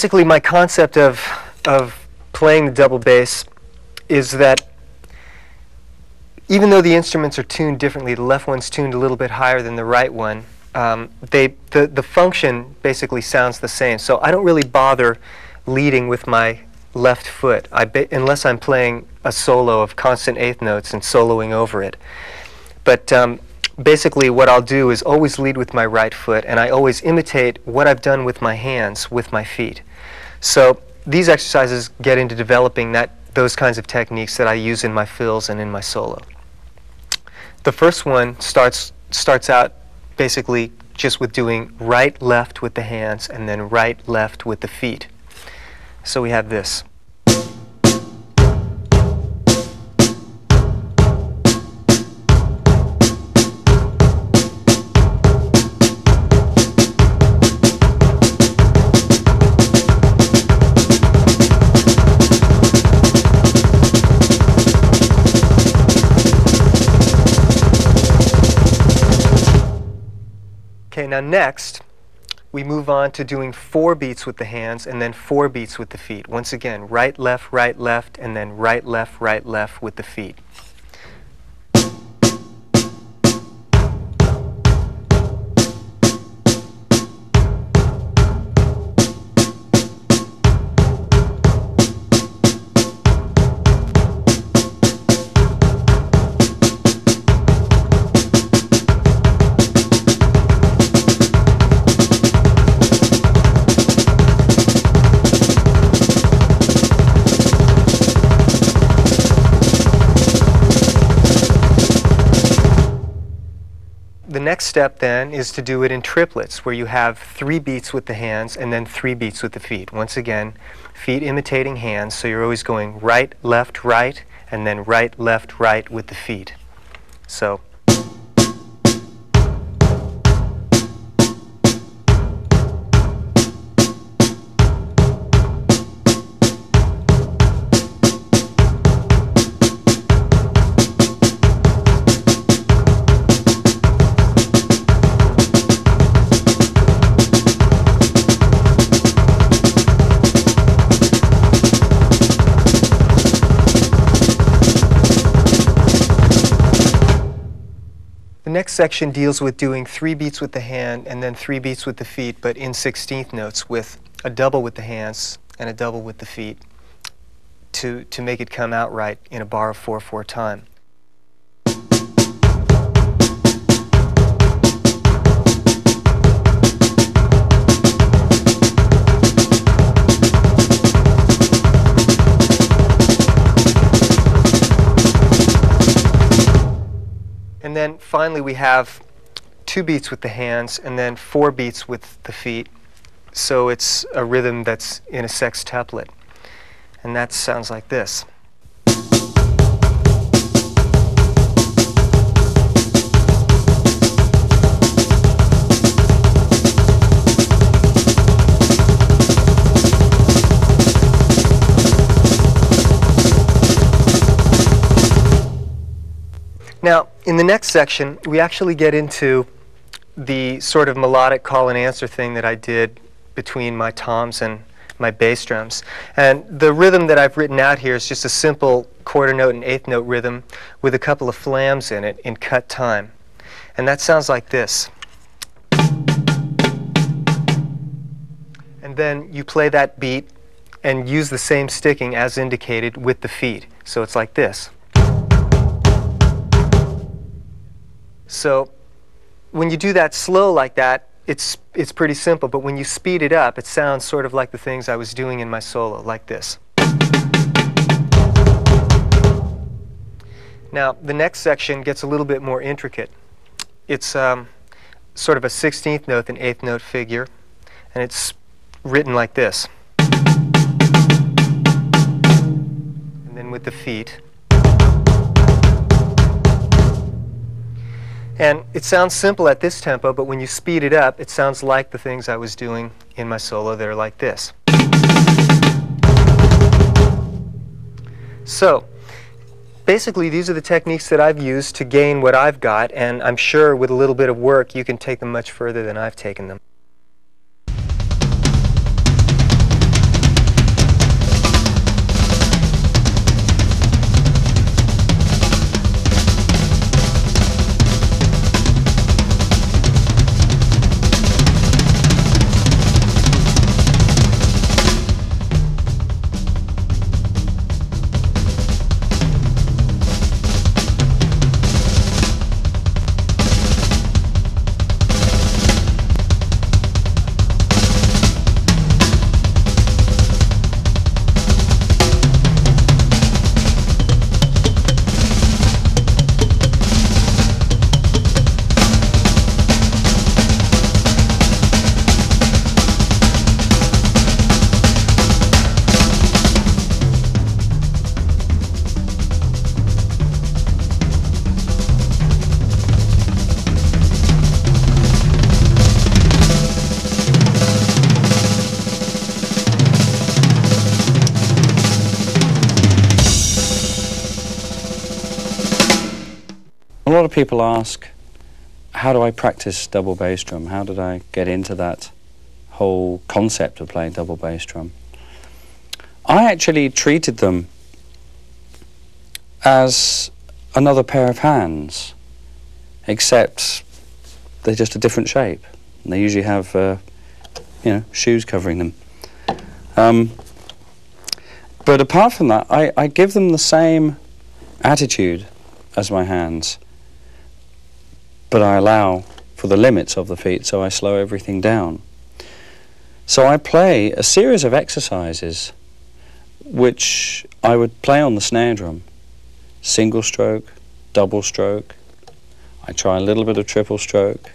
basically my concept of, of playing the double bass is that even though the instruments are tuned differently, the left one's tuned a little bit higher than the right one, um, they, the, the function basically sounds the same. So I don't really bother leading with my left foot unless I'm playing a solo of constant eighth notes and soloing over it. But um, basically what I'll do is always lead with my right foot and I always imitate what I've done with my hands with my feet. So these exercises get into developing that, those kinds of techniques that I use in my fills and in my solo. The first one starts, starts out basically just with doing right, left with the hands and then right, left with the feet. So we have this. Now next, we move on to doing four beats with the hands and then four beats with the feet. Once again, right, left, right, left, and then right, left, right, left with the feet. Step then is to do it in triplets, where you have three beats with the hands and then three beats with the feet. Once again, feet imitating hands, so you're always going right, left, right, and then right, left, right with the feet. So next section deals with doing three beats with the hand and then three beats with the feet, but in 16th notes with a double with the hands and a double with the feet to, to make it come out right in a bar of 4-4 time. Finally we have two beats with the hands and then four beats with the feet. So it's a rhythm that's in a sextuplet. And that sounds like this. Now, in the next section, we actually get into the sort of melodic call and answer thing that I did between my toms and my bass drums. And the rhythm that I've written out here is just a simple quarter note and eighth note rhythm with a couple of flams in it in cut time. And that sounds like this. And then you play that beat and use the same sticking as indicated with the feet. So it's like this. So when you do that slow like that, it's, it's pretty simple, but when you speed it up, it sounds sort of like the things I was doing in my solo, like this. Now, the next section gets a little bit more intricate. It's um, sort of a 16th note and 8th note figure, and it's written like this. And then with the feet. And it sounds simple at this tempo, but when you speed it up, it sounds like the things I was doing in my solo that are like this. So, basically these are the techniques that I've used to gain what I've got, and I'm sure with a little bit of work you can take them much further than I've taken them. Of people ask, how do I practice double bass drum? How did I get into that whole concept of playing double bass drum? I actually treated them as another pair of hands, except they're just a different shape. And they usually have, uh, you know, shoes covering them. Um, but apart from that, I, I give them the same attitude as my hands, but I allow for the limits of the feet, so I slow everything down. So I play a series of exercises which I would play on the snare drum. Single stroke, double stroke. I try a little bit of triple stroke.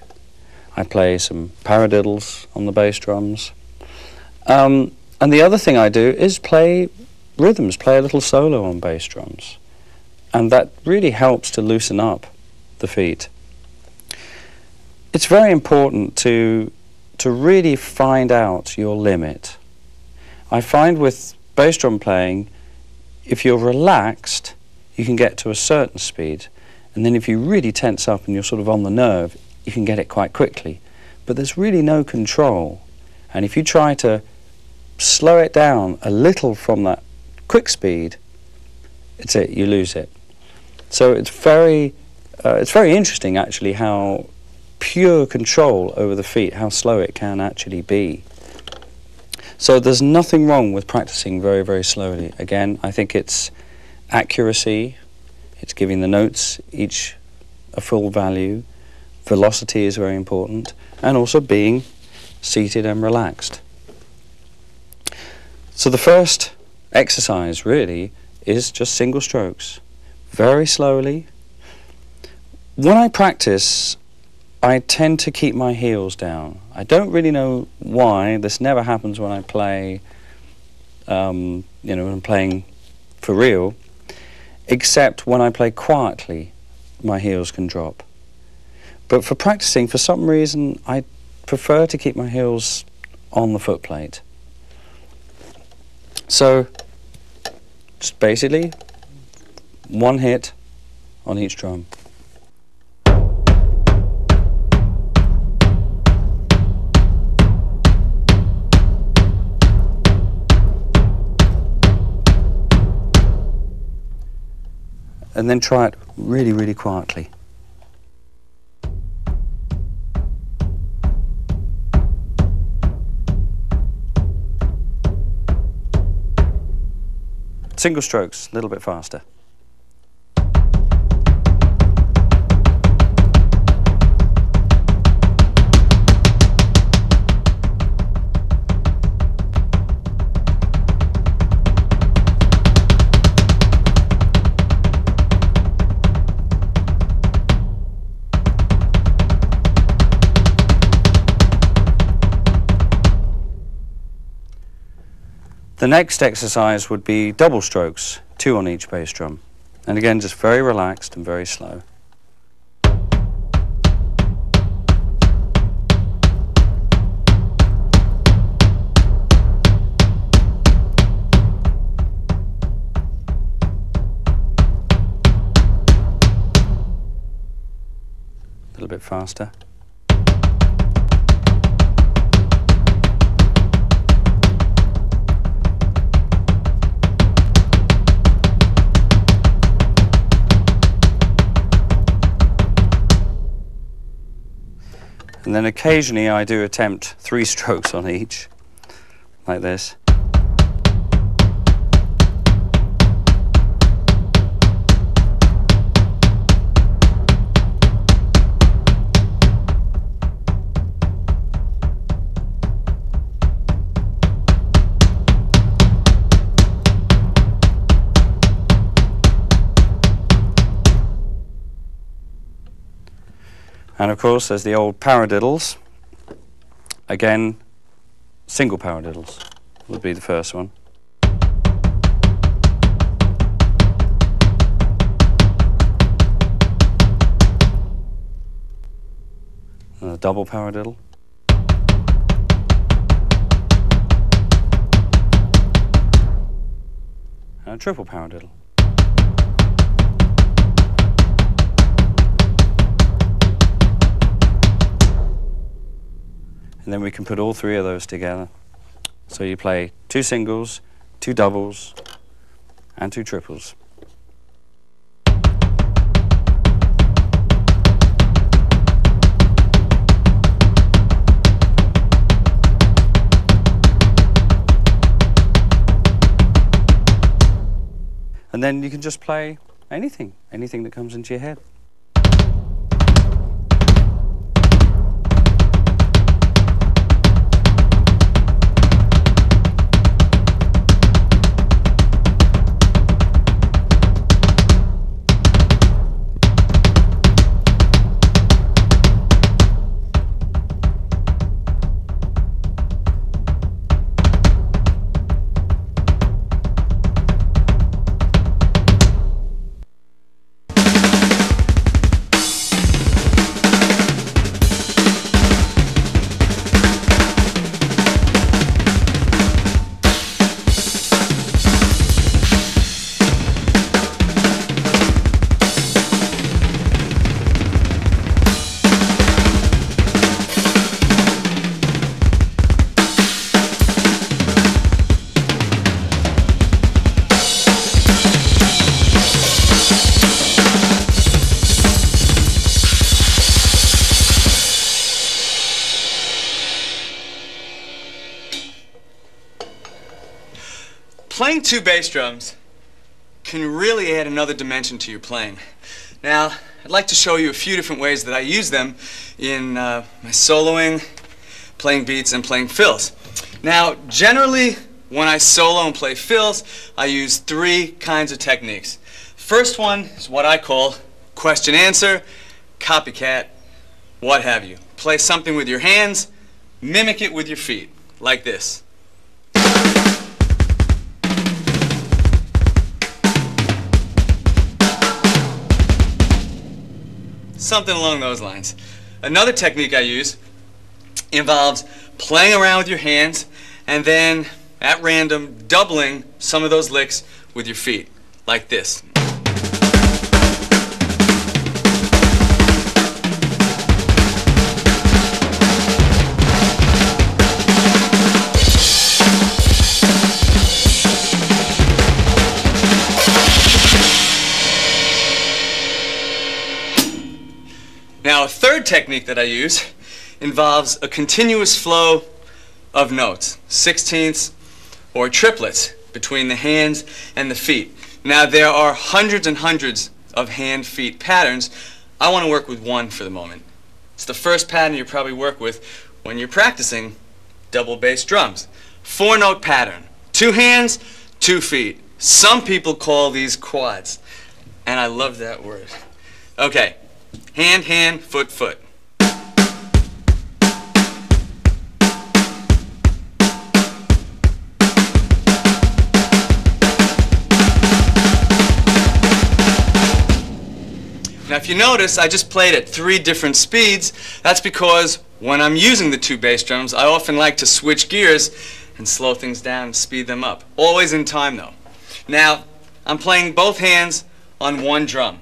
I play some paradiddles on the bass drums. Um, and the other thing I do is play rhythms, play a little solo on bass drums. And that really helps to loosen up the feet. It's very important to, to really find out your limit. I find with bass drum playing, if you're relaxed, you can get to a certain speed. And then if you really tense up and you're sort of on the nerve, you can get it quite quickly. But there's really no control. And if you try to slow it down a little from that quick speed, it's it, you lose it. So it's very, uh, it's very interesting actually how pure control over the feet, how slow it can actually be. So there's nothing wrong with practicing very, very slowly. Again, I think it's accuracy, it's giving the notes each a full value, velocity is very important, and also being seated and relaxed. So the first exercise really is just single strokes, very slowly. When I practice, I tend to keep my heels down. I don't really know why. This never happens when I play, um, you know, when I'm playing for real, except when I play quietly, my heels can drop. But for practicing, for some reason, I prefer to keep my heels on the footplate. So, just basically, one hit on each drum. And then try it really, really quietly. Single strokes, a little bit faster. The next exercise would be double strokes, two on each bass drum. And again, just very relaxed and very slow. A little bit faster. And then occasionally I do attempt three strokes on each, like this. Of course, there's the old paradiddles. Again, single paradiddles would be the first one. And a double paradiddle. And a triple paradiddle. And then we can put all three of those together. So you play two singles, two doubles, and two triples. And then you can just play anything, anything that comes into your head. Two bass drums can really add another dimension to your playing. Now, I'd like to show you a few different ways that I use them in uh, my soloing, playing beats, and playing fills. Now, generally, when I solo and play fills, I use three kinds of techniques. First one is what I call question answer, copycat, what have you. Play something with your hands, mimic it with your feet, like this. Something along those lines. Another technique I use involves playing around with your hands and then at random doubling some of those licks with your feet, like this. Now, a third technique that I use involves a continuous flow of notes, sixteenths or triplets between the hands and the feet. Now, there are hundreds and hundreds of hand-feet patterns. I want to work with one for the moment. It's the first pattern you probably work with when you're practicing double bass drums. Four-note pattern. Two hands, two feet. Some people call these quads, and I love that word. Okay, Hand, hand, foot, foot. Now if you notice, I just played at three different speeds. That's because when I'm using the two bass drums, I often like to switch gears and slow things down and speed them up. Always in time though. Now, I'm playing both hands on one drum,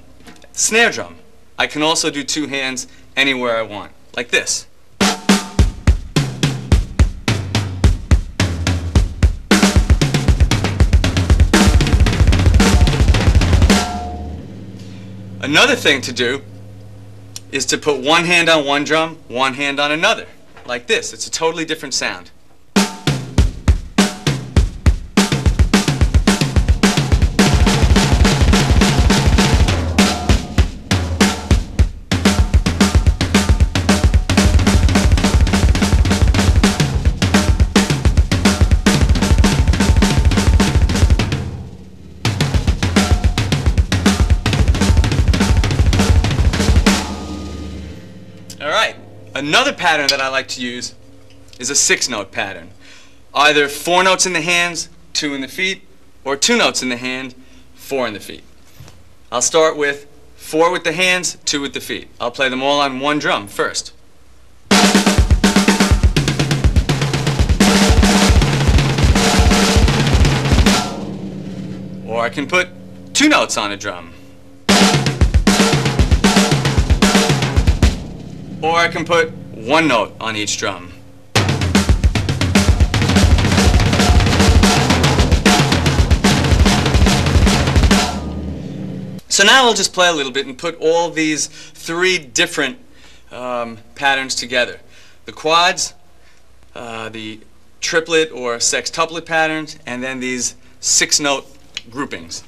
snare drum. I can also do two hands anywhere I want, like this. Another thing to do is to put one hand on one drum, one hand on another, like this. It's a totally different sound. Another pattern that I like to use is a six note pattern. Either four notes in the hands, two in the feet, or two notes in the hand, four in the feet. I'll start with four with the hands, two with the feet. I'll play them all on one drum first. Or I can put two notes on a drum. Or I can put one note on each drum. So now I'll just play a little bit and put all these three different um, patterns together. The quads, uh, the triplet or sextuplet patterns, and then these six-note groupings.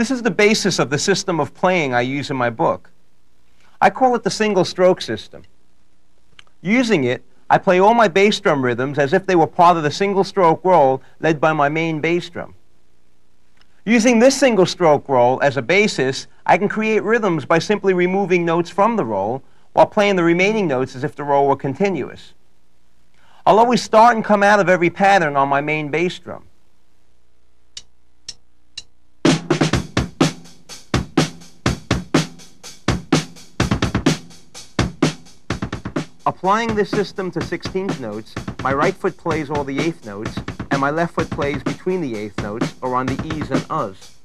This is the basis of the system of playing I use in my book. I call it the single stroke system. Using it, I play all my bass drum rhythms as if they were part of the single stroke roll led by my main bass drum. Using this single stroke roll as a basis, I can create rhythms by simply removing notes from the roll while playing the remaining notes as if the roll were continuous. I'll always start and come out of every pattern on my main bass drum. Applying this system to 16th notes, my right foot plays all the eighth notes, and my left foot plays between the eighth notes, or on the E's and U's.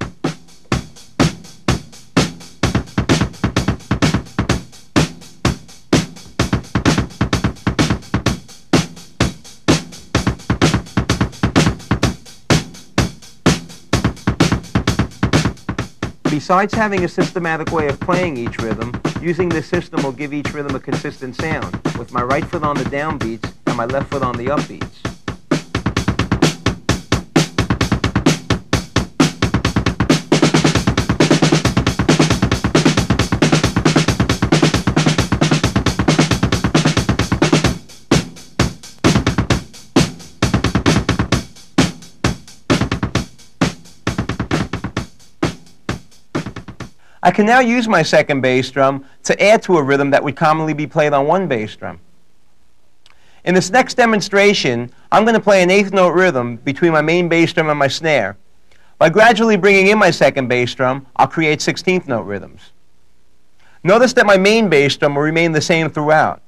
Besides having a systematic way of playing each rhythm, using this system will give each rhythm a consistent sound, with my right foot on the downbeats and my left foot on the upbeats. I can now use my second bass drum to add to a rhythm that would commonly be played on one bass drum. In this next demonstration, I'm going to play an eighth note rhythm between my main bass drum and my snare. By gradually bringing in my second bass drum, I'll create 16th note rhythms. Notice that my main bass drum will remain the same throughout.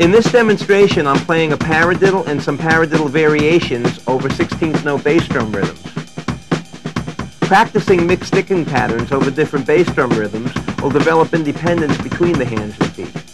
In this demonstration, I'm playing a paradiddle and some paradiddle variations over 16th note bass drum rhythms. Practicing mixed sticking patterns over different bass drum rhythms will develop independence between the hands and feet.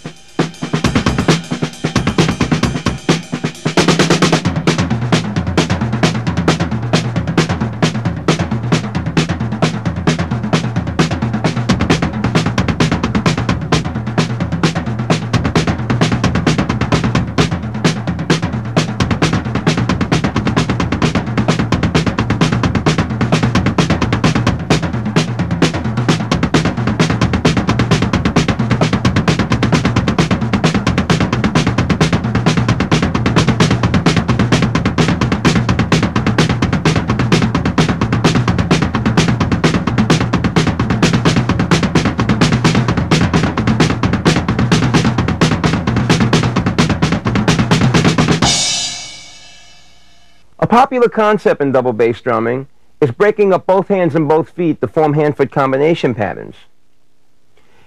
Popular concept in double bass drumming is breaking up both hands and both feet to form hand-foot combination patterns.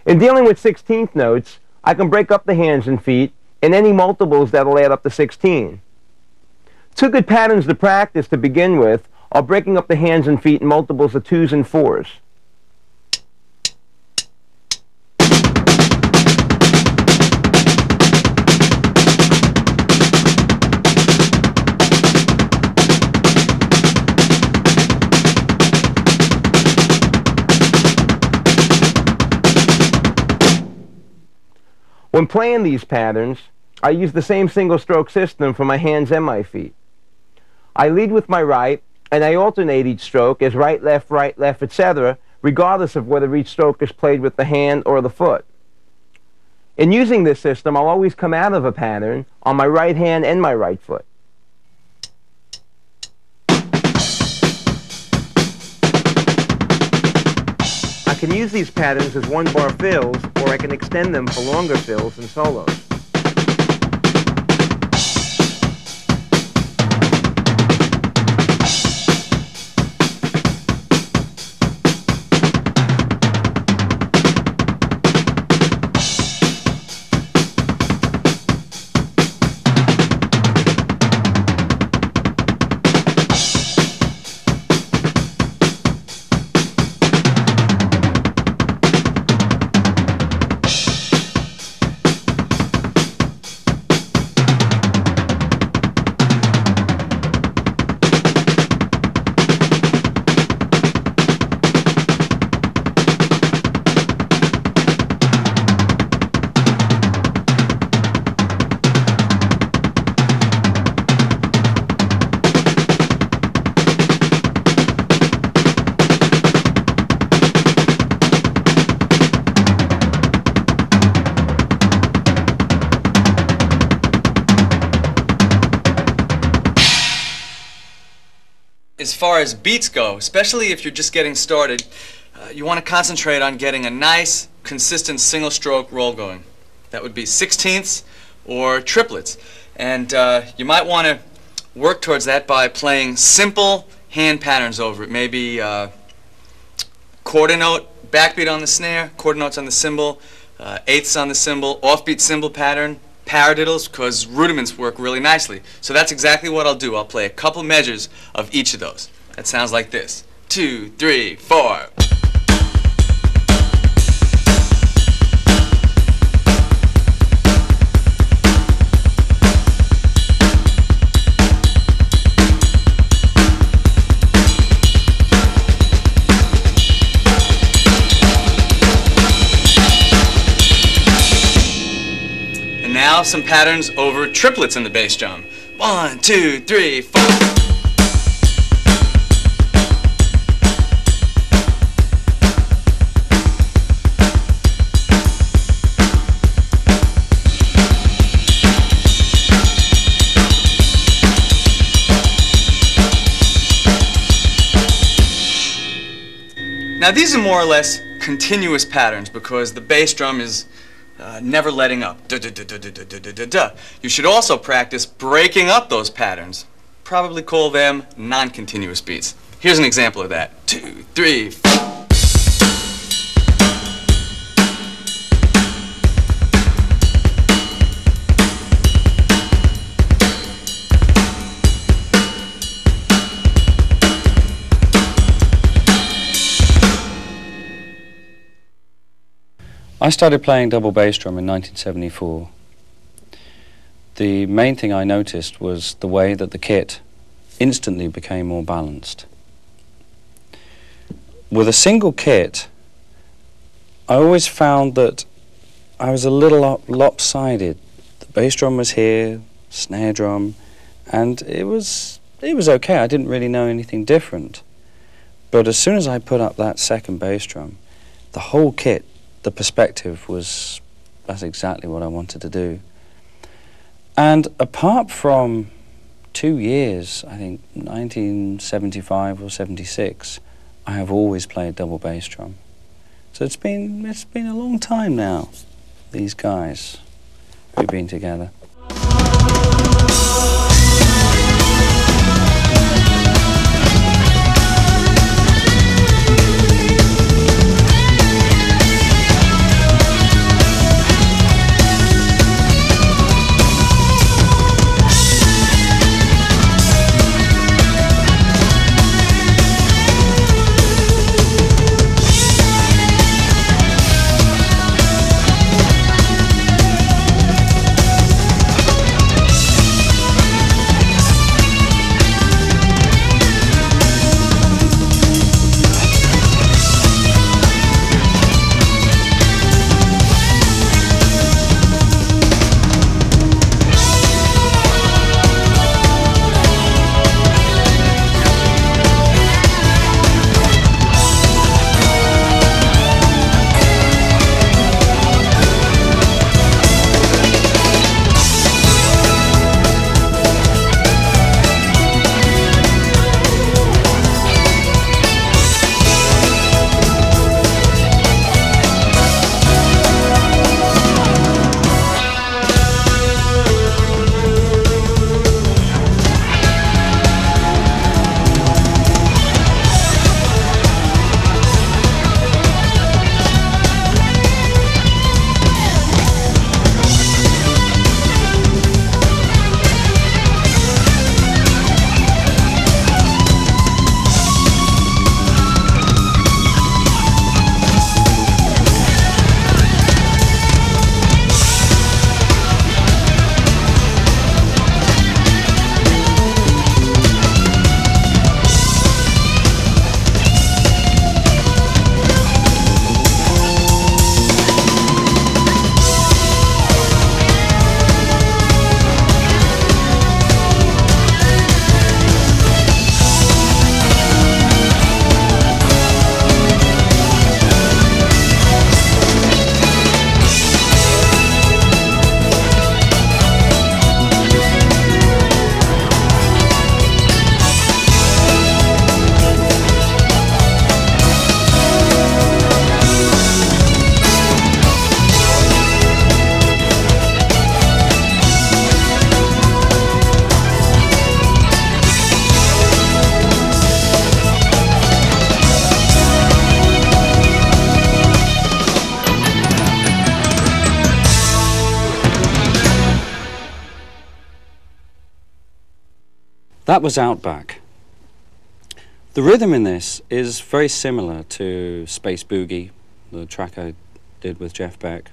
In dealing with 16th notes, I can break up the hands and feet in any multiples that'll add up to 16. Two good patterns to practice to begin with are breaking up the hands and feet in multiples of twos and fours. When playing these patterns, I use the same single stroke system for my hands and my feet. I lead with my right, and I alternate each stroke as right, left, right, left, etc., regardless of whether each stroke is played with the hand or the foot. In using this system, I'll always come out of a pattern on my right hand and my right foot. I can use these patterns as one-bar fills, or I can extend them for longer fills and solos. As beats go, especially if you're just getting started, uh, you want to concentrate on getting a nice, consistent single stroke roll going. That would be sixteenths or triplets. And uh, you might want to work towards that by playing simple hand patterns over it. Maybe uh, quarter note, backbeat on the snare, quarter notes on the cymbal, uh, eighths on the cymbal, offbeat cymbal pattern, paradiddles, because rudiments work really nicely. So that's exactly what I'll do. I'll play a couple measures of each of those. That sounds like this. Two, three, four. And now some patterns over triplets in the bass drum. One, two, three, four. Now these are more or less continuous patterns because the bass drum is uh, never letting up. Duh, duh, duh, you should also practice breaking up those patterns. Probably call them non-continuous beats. Here's an example of that. Two, three, four. I started playing double bass drum in 1974. The main thing I noticed was the way that the kit instantly became more balanced. With a single kit, I always found that I was a little lop- lopsided. The bass drum was here, snare drum, and it was it was okay. I didn't really know anything different. But as soon as I put up that second bass drum, the whole kit, the perspective was that's exactly what I wanted to do. And apart from two years, I think 1975 or 76, I have always played double bass drum. So it's been it's been a long time now. These guys we've been together. That was Outback. The rhythm in this is very similar to Space Boogie, the track I did with Jeff Beck,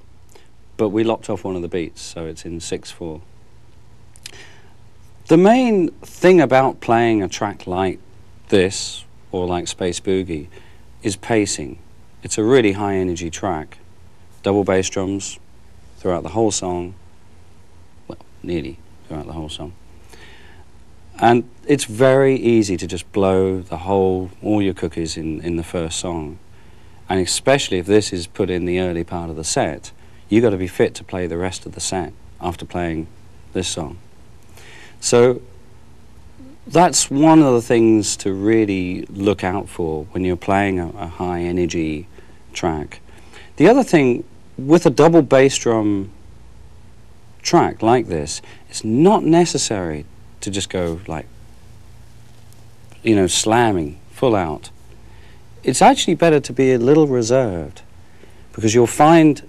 but we lopped off one of the beats, so it's in 6 4. The main thing about playing a track like this, or like Space Boogie, is pacing. It's a really high energy track. Double bass drums throughout the whole song, well, nearly throughout the whole song. And it's very easy to just blow the whole, all your cookies in, in the first song. And especially if this is put in the early part of the set, you've got to be fit to play the rest of the set after playing this song. So that's one of the things to really look out for when you're playing a, a high energy track. The other thing, with a double bass drum track like this, it's not necessary to just go like, you know, slamming full out. It's actually better to be a little reserved because you'll find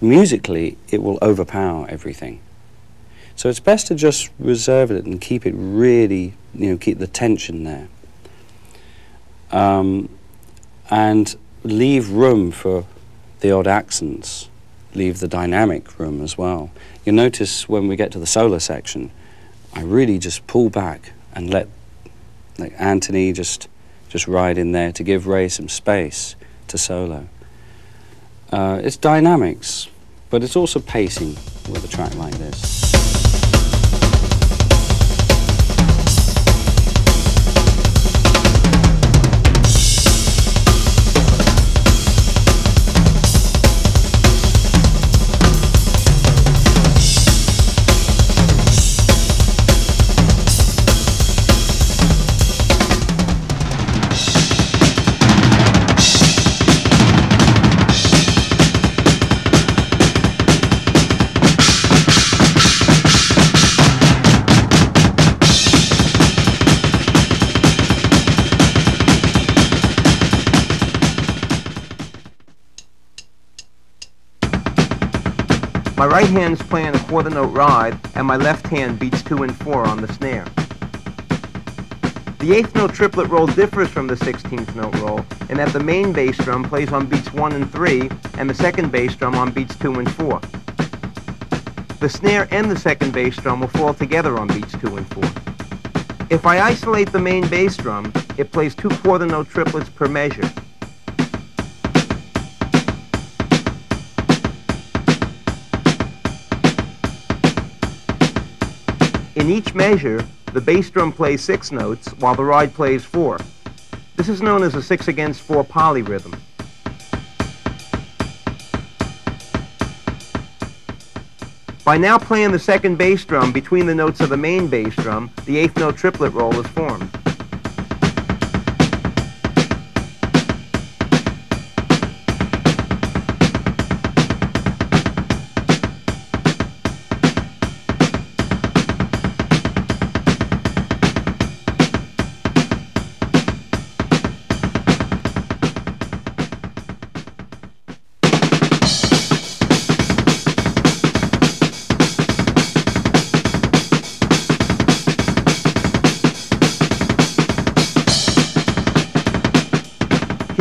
musically it will overpower everything. So it's best to just reserve it and keep it really, you know, keep the tension there. Um, and leave room for the odd accents leave the dynamic room as well. You'll notice when we get to the solo section, I really just pull back and let like Anthony just just ride in there to give Ray some space to solo. Uh, it's dynamics, but it's also pacing with a track like this. My right hand's playing a quarter note ride, and my left hand beats two and four on the snare. The eighth note triplet roll differs from the 16th note roll in that the main bass drum plays on beats one and three, and the second bass drum on beats two and four. The snare and the second bass drum will fall together on beats two and four. If I isolate the main bass drum, it plays two quarter note triplets per measure. In each measure, the bass drum plays six notes while the ride plays four. This is known as a six against four polyrhythm. By now playing the second bass drum between the notes of the main bass drum, the eighth note triplet roll is formed.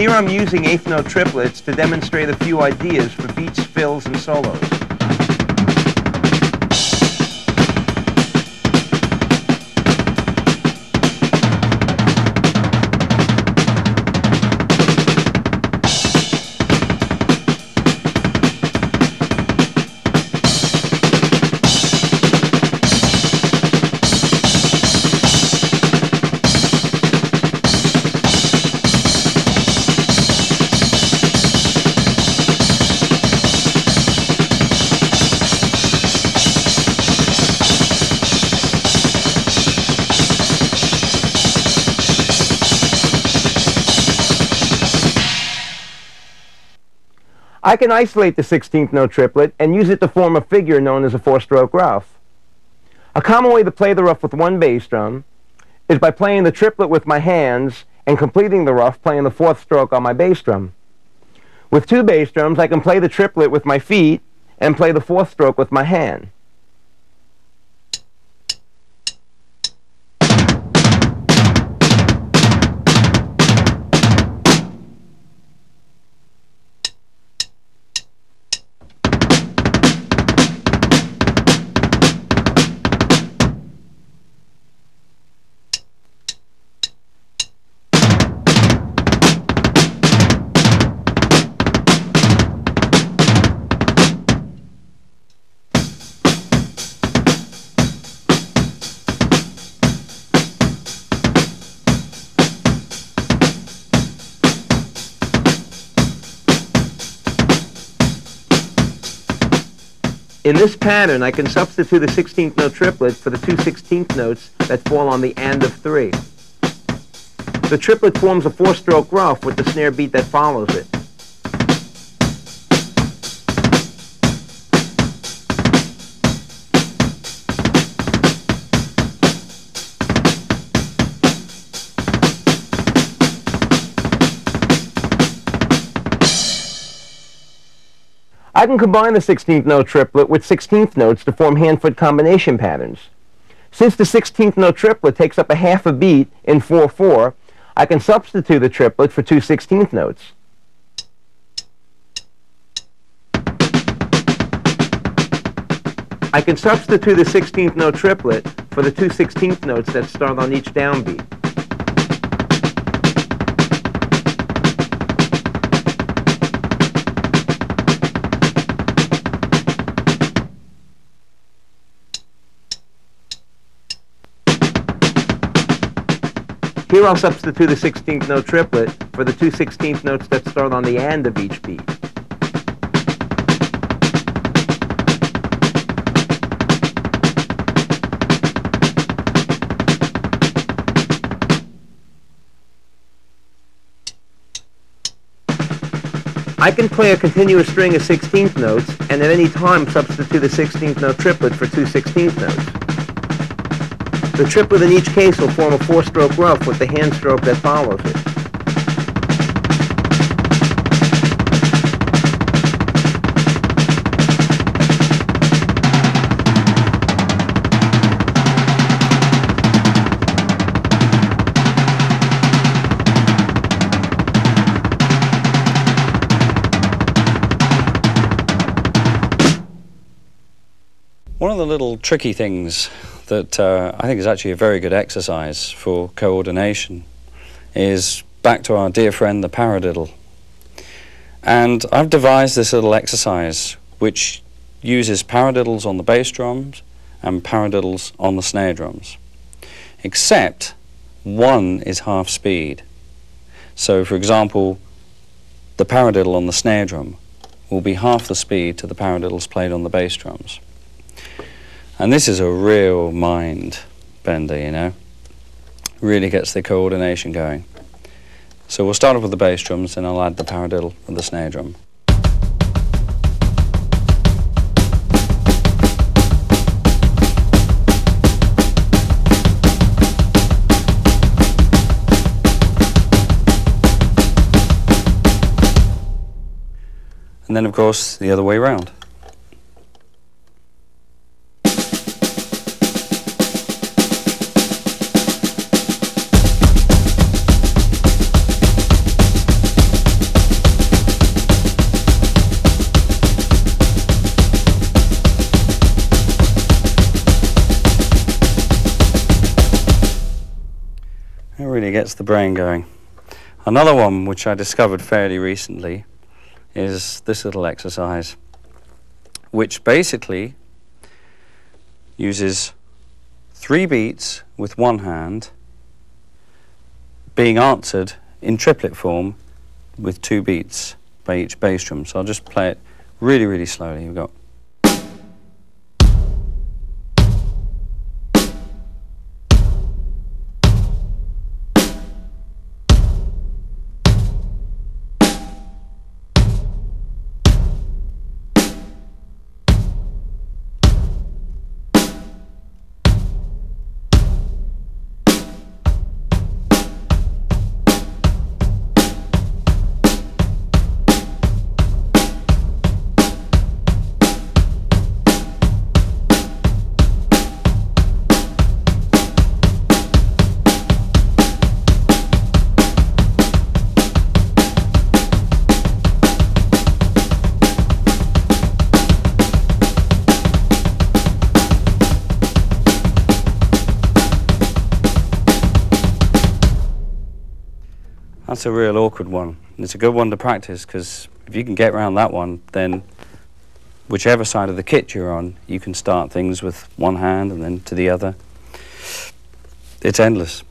Here I'm using eighth note triplets to demonstrate a few ideas for beats, fills, and solos. I can isolate the 16th note triplet and use it to form a figure known as a four-stroke ruff. A common way to play the ruff with one bass drum is by playing the triplet with my hands and completing the ruff playing the fourth stroke on my bass drum. With two bass drums, I can play the triplet with my feet and play the fourth stroke with my hand. In this pattern, I can substitute the 16th note triplet for the two 16th notes that fall on the and of three. The triplet forms a four-stroke ruff with the snare beat that follows it. I can combine the 16th note triplet with 16th notes to form hand-foot combination patterns. Since the 16th note triplet takes up a half a beat in 4-4, I can substitute the triplet for two 16th notes. I can substitute the 16th note triplet for the two 16th notes that start on each downbeat. Here I'll substitute a 16th note triplet for the two 16th notes that start on the end of each beat. I can play a continuous string of 16th notes and at any time substitute a 16th note triplet for two 16th notes. The triplet within each case will form a four-stroke ruff with the hand stroke that follows it. One of the little tricky things that uh, I think is actually a very good exercise for coordination is back to our dear friend the paradiddle. And I've devised this little exercise which uses paradiddles on the bass drums and paradiddles on the snare drums. Except one is half speed. So for example, the paradiddle on the snare drum will be half the speed to the paradiddles played on the bass drums. And this is a real mind bender, you know. Really gets the coordination going. So we'll start off with the bass drums, and I'll add the paradiddle and the snare drum. And then, of course, the other way round. Brain going. Another one which I discovered fairly recently is this little exercise, which basically uses three beats with one hand being answered in triplet form with two beats by each bass drum. So I'll just play it really, really slowly. We've got That's a real awkward one. And it's a good one to practice because if you can get around that one, then whichever side of the kit you're on, you can start things with one hand and then to the other. It's endless.